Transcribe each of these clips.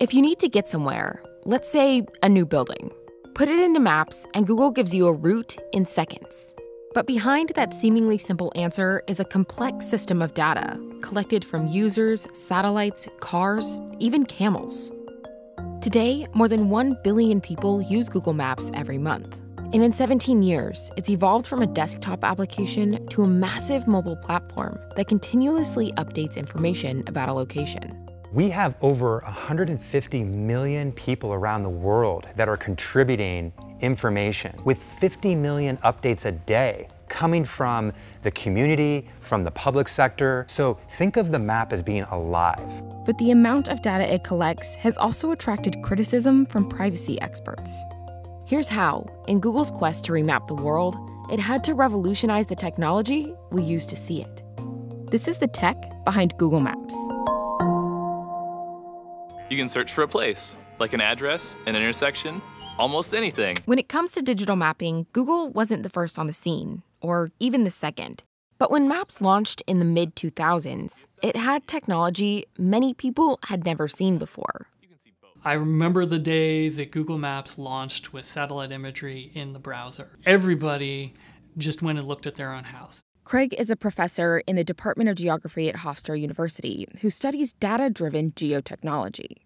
If you need to get somewhere, let's say a new building, put it into Maps and Google gives you a route in seconds. But behind that seemingly simple answer is a complex system of data collected from users, satellites, cars, even camels. Today, more than 1 billion people use Google Maps every month. And in 17 years, it's evolved from a desktop application to a massive mobile platform that continuously updates information about a location. We have over 150 million people around the world that are contributing information with 50 million updates a day coming from the community, from the public sector. So think of the map as being alive. But the amount of data it collects has also attracted criticism from privacy experts. Here's how in Google's quest to remap the world, it had to revolutionize the technology we use to see it. This is the tech behind Google Maps. You can search for a place, like an address, an intersection, almost anything. When it comes to digital mapping, Google wasn't the first on the scene, or even the second. But when Maps launched in the mid 2000s, it had technology many people had never seen before. I remember the day that Google Maps launched with satellite imagery in the browser. Everybody just went and looked at their own house. Craig is a professor in the Department of Geography at Hofstra University who studies data driven geotechnology.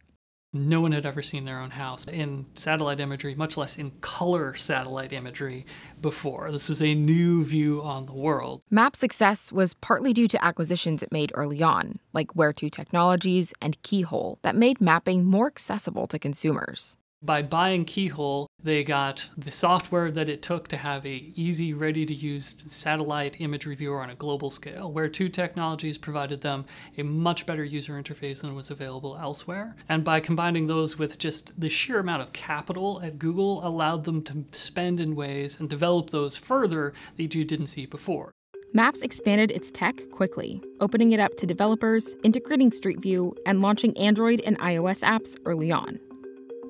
No one had ever seen their own house in satellite imagery, much less in color satellite imagery before. This was a new view on the world. Map's success was partly due to acquisitions it made early on, like Where2 Technologies and Keyhole, that made mapping more accessible to consumers. By buying Keyhole, they got the software that it took to have a easy, ready-to-use satellite imagery viewer on a global scale, Where2 Technologies provided them a much better user interface than was available elsewhere. And by combining those with just the sheer amount of capital at Google allowed them to spend in ways and develop those further that you didn't see before. Maps expanded its tech quickly, opening it up to developers, integrating Street View, and launching Android and iOS apps early on.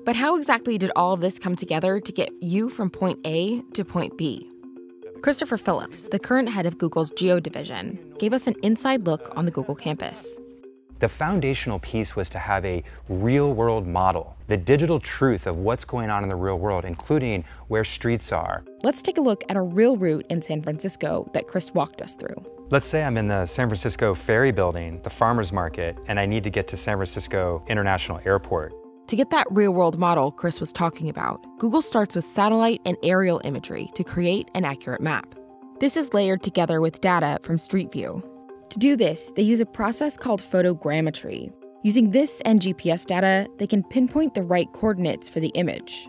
But how exactly did all of this come together to get you from point A to point B? Christopher Phillips, the current head of Google's Geo division, gave us an inside look on the Google campus. The foundational piece was to have a real world model, the digital truth of what's going on in the real world, including where streets are. Let's take a look at a real route in San Francisco that Chris walked us through. Let's say I'm in the San Francisco Ferry Building, the farmer's market, and I need to get to San Francisco International Airport. To get that real world model Chris was talking about, Google starts with satellite and aerial imagery to create an accurate map. This is layered together with data from Street View. To do this, they use a process called photogrammetry. Using this and GPS data, they can pinpoint the right coordinates for the image.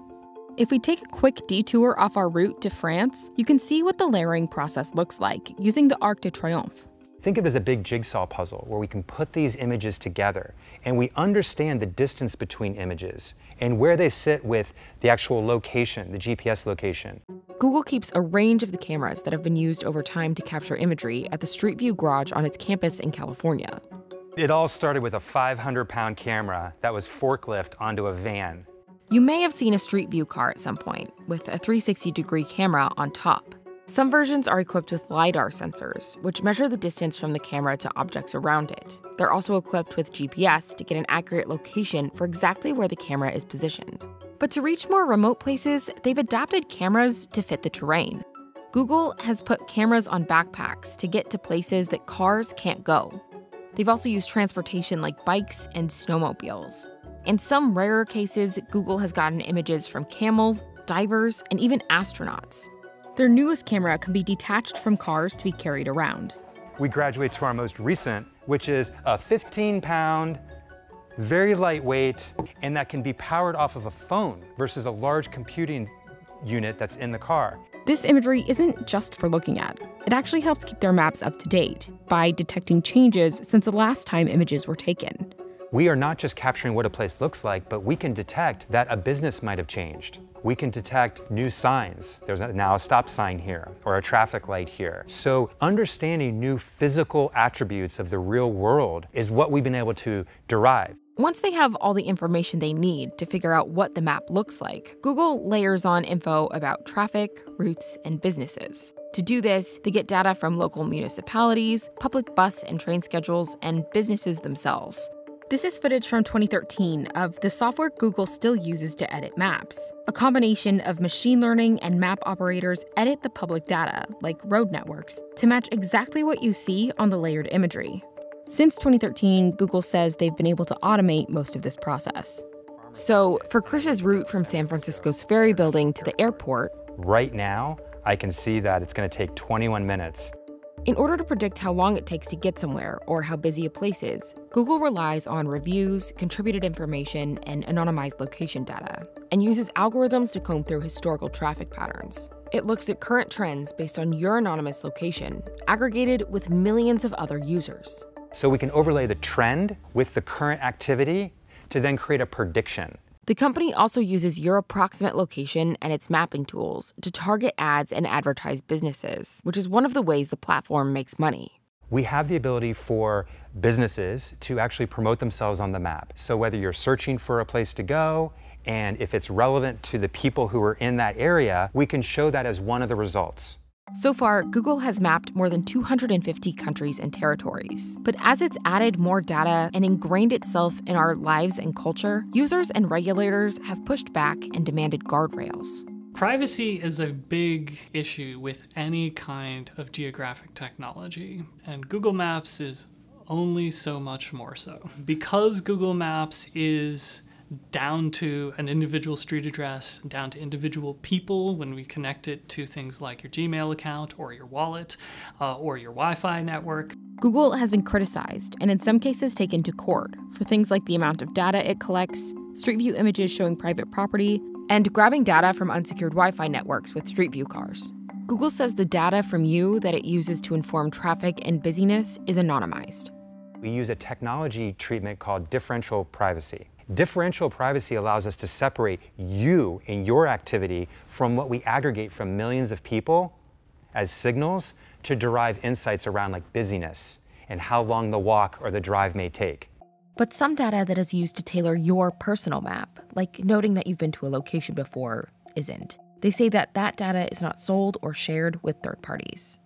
If we take a quick detour off our route to France, you can see what the layering process looks like using the Arc de Triomphe. Think of it as a big jigsaw puzzle where we can put these images together and we understand the distance between images and where they sit with the actual location, the GPS location. Google keeps a range of the cameras that have been used over time to capture imagery at the Street View garage on its campus in California. It all started with a 500 pound camera that was forklift onto a van. You may have seen a Street View car at some point with a 360 degree camera on top. Some versions are equipped with LiDAR sensors, which measure the distance from the camera to objects around it. They're also equipped with GPS to get an accurate location for exactly where the camera is positioned. But to reach more remote places, they've adapted cameras to fit the terrain. Google has put cameras on backpacks to get to places that cars can't go. They've also used transportation like bikes and snowmobiles. In some rarer cases, Google has gotten images from camels, divers, and even astronauts. Their newest camera can be detached from cars to be carried around. We graduate to our most recent, which is a 15 pound, very lightweight, and that can be powered off of a phone versus a large computing unit that's in the car. This imagery isn't just for looking at. It actually helps keep their maps up to date by detecting changes since the last time images were taken. We are not just capturing what a place looks like, but we can detect that a business might have changed we can detect new signs. There's now a stop sign here or a traffic light here. So understanding new physical attributes of the real world is what we've been able to derive. Once they have all the information they need to figure out what the map looks like, Google layers on info about traffic, routes, and businesses. To do this, they get data from local municipalities, public bus and train schedules, and businesses themselves. This is footage from 2013 of the software Google still uses to edit maps. A combination of machine learning and map operators edit the public data, like road networks, to match exactly what you see on the layered imagery. Since 2013, Google says they've been able to automate most of this process. So, for Chris's route from San Francisco's ferry building to the airport, right now, I can see that it's going to take 21 minutes. In order to predict how long it takes to get somewhere or how busy a place is, Google relies on reviews, contributed information, and anonymized location data, and uses algorithms to comb through historical traffic patterns. It looks at current trends based on your anonymous location, aggregated with millions of other users. So we can overlay the trend with the current activity to then create a prediction. The company also uses your approximate location and its mapping tools to target ads and advertise businesses, which is one of the ways the platform makes money. We have the ability for businesses to actually promote themselves on the map. So whether you're searching for a place to go, and if it's relevant to the people who are in that area, we can show that as one of the results. So far, Google has mapped more than 250 countries and territories. But as it's added more data and ingrained itself in our lives and culture, users and regulators have pushed back and demanded guardrails. Privacy is a big issue with any kind of geographic technology, and Google Maps is only so much more so. Because Google Maps is down to an individual street address, down to individual people when we connect it to things like your Gmail account or your wallet uh, or your Wi Fi network. Google has been criticized and in some cases taken to court for things like the amount of data it collects, Street View images showing private property, and grabbing data from unsecured Wi Fi networks with Street View cars. Google says the data from you that it uses to inform traffic and busyness is anonymized. We use a technology treatment called differential privacy. Differential privacy allows us to separate you and your activity from what we aggregate from millions of people as signals to derive insights around like busyness and how long the walk or the drive may take. But some data that is used to tailor your personal map, like noting that you've been to a location before, isn't. They say that that data is not sold or shared with third parties.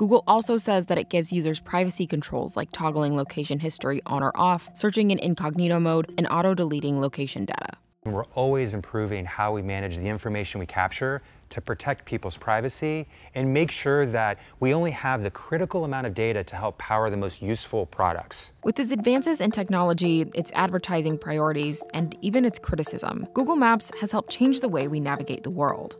Google also says that it gives users privacy controls like toggling location history on or off, searching in incognito mode, and auto deleting location data. We're always improving how we manage the information we capture to protect people's privacy and make sure that we only have the critical amount of data to help power the most useful products. With its advances in technology, its advertising priorities, and even its criticism, Google Maps has helped change the way we navigate the world.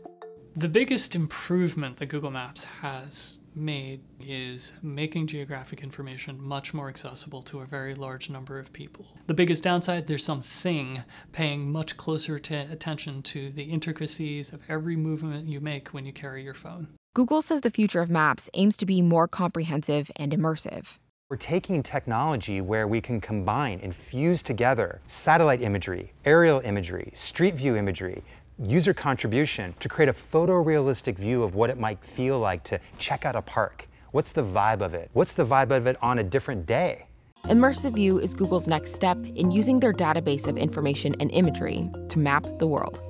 The biggest improvement that Google Maps has made is making geographic information much more accessible to a very large number of people. The biggest downside, there's some thing paying much closer attention to the intricacies of every movement you make when you carry your phone. Google says the future of maps aims to be more comprehensive and immersive. We're taking technology where we can combine and fuse together satellite imagery, aerial imagery, street view imagery, user contribution to create a photorealistic view of what it might feel like to check out a park. What's the vibe of it? What's the vibe of it on a different day? Immersive View is Google's next step in using their database of information and imagery to map the world.